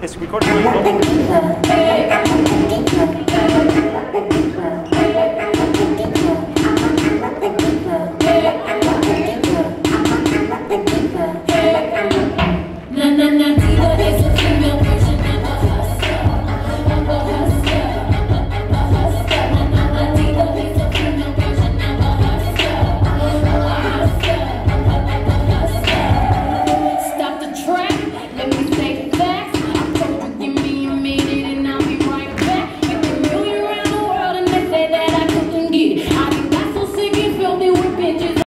It's record.